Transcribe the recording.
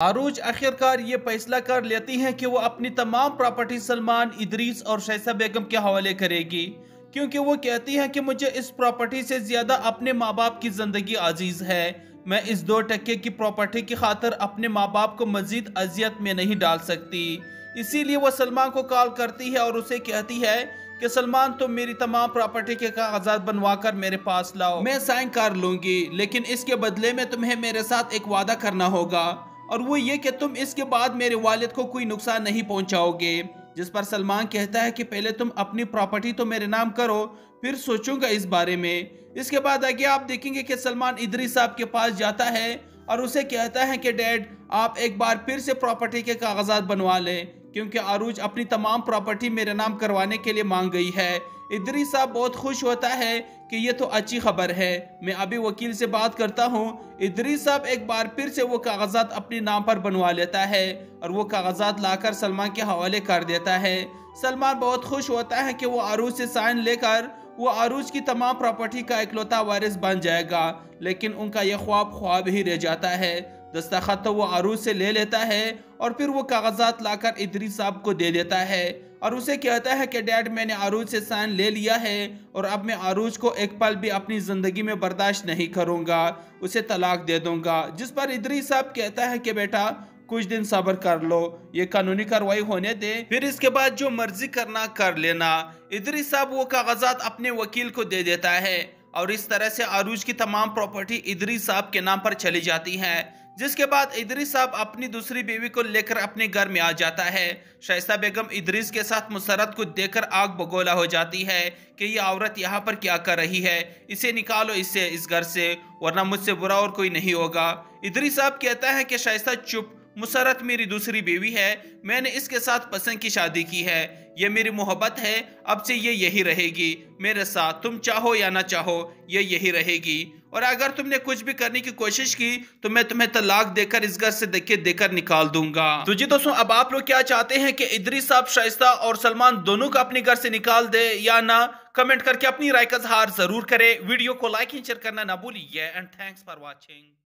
عروج آخرکار یہ فیصلہ کر لیتی ہیں کہ وہ اپنی تمام پراپرٹی سلمان، ادریس اور شیسہ بیگم کے حوالے کرے گی، کیونکہ وہ کہتی ہیں کہ مجھے اس پراپرٹی سے زیادہ اپنے ماں باپ کی زندگی عزیز ہے۔ میں اس دو ٹکے کی پراپرٹی کی خاطر اپنے ماں باپ کو مزید اذیت میں نہیں ڈال سکتی۔ اسی لیے وہ سلمان کو کال کرتی ہے اور اسے کہتی ہے کہ سلمان، تم میری تمام پراپرٹی کے کاغذات بنوا کر میرے پاس لاؤ۔ میں سائن کر لوں گی، لیکن اس کے بدلے میں تمہیں میرے ساتھ ایک وعدہ کرنا ہوگا۔ اور وہ یہ کہ تم اس کے بعد میرے والد کو کوئی نقصان نہیں پہنچاؤ گے جس پر سلمان کہتا ہے کہ پہلے تم اپنی پراپرٹی تو میرے نام کرو، پھر سوچوں گا اس بارے میں۔ اس کے بعد آگے آپ دیکھیں گے کہ سلمان ادری صاحب کے پاس جاتا ہے اور اسے کہتا ہے کہ ڈیڈ، آپ ایک بار پھر سے پراپرٹی کے کاغذات بنوا لیں۔ کیونکہ عروج اپنی تمام پراپرٹی میرے نام کروانے کے لیے مانگ گئی ہے۔ ادری صاحب بہت خوش ہوتا ہے کہ یہ تو اچھی خبر ہے۔ میں ابھی وکیل سے بات کرتا ہوں۔ ادری صاحب ایک بار پھر سے وہ کاغذات اپنے نام پر بنوا لیتا ہے اور وہ کاغذات لا کر سلمان کے حوالے کر دیتا ہے۔ سلمان بہت خوش ہوتا ہے کہ وہ عروج سے سائن لے کر وہ عروج کی تمام پراپرٹی کا اکلوتا وارث بن جائے گا۔ لیکن ان کا یہ خواب خواب ہی رہ جاتا ہے۔ دستخط وہ عروض سے لے لیتا ہے اور پھر وہ کاغذات لا کر ادری صاحب کو دے دیتا ہے اور اسے کہتا ہے کہ ڈیڈ میں نے عروض سے سائن لے لیا ہے اور اب میں عروض کو ایک پل بھی اپنی زندگی میں برداشت نہیں کروں گا، اسے طلاق دے دوں گا۔ جس پر ادری صاحب کہتا ہے کہ بیٹا، کچھ دن صبر کر لو، یہ قانونی کاروائی ہونے دے۔ پھر اس کے بعد جو مرضی کرنا کر لینا۔ ادری صاحب وہ کاغذات اپنے وکیل کو دے دیتا ہے اور اس طرح سے عروج کی تمام پراپرٹی ادری صاحب کے نام پر چلی جاتی ہے۔ جس کے بعد ادریس صاحب اپنی دوسری بیوی کو لے کر اپنے گھر میں آ جاتا ہے۔ شائستہ بیگم ادریس کے ساتھ مسرت کو دیکھ کر آگ بگولا ہو جاتی ہے کہ یہ عورت یہاں پر کیا کر رہی ہے۔ اسے نکالو اس سے، اس گھر سے، ورنہ مجھ سے برا اور کوئی نہیں ہوگا۔ ادریس صاحب کہتا ہے کہ شائستہ چپ مسرت میری دوسری بیوی ہے، میں نے اس کے ساتھ پسند کی شادی کی ہے، یہ میری محبت ہے، اب سے یہ یہی رہے گی۔ میرے ساتھ، تم چاہو یا نہ چاہو، یہ یہی رہے گی۔ اور اگر تم نے کچھ بھی کرنے کی کوشش کی، تو میں تمہیں طلاق دے کر اس گھر سے دکھے دے کر نکال دوں گا۔ تو جی دوستوں، اب آپ لوگ کیا چاہتے ہیں کہ ادری صاحب، شائستہ اور سلمان دونوں کا اپنے گھر سے نکال دے یا نہ؟ کمنٹ کر کے اپنی رائے کا اظہار ضرور کرے۔ ویڈیو کو لائک انچر کرنا نہ بھولیے۔ And thanks for watching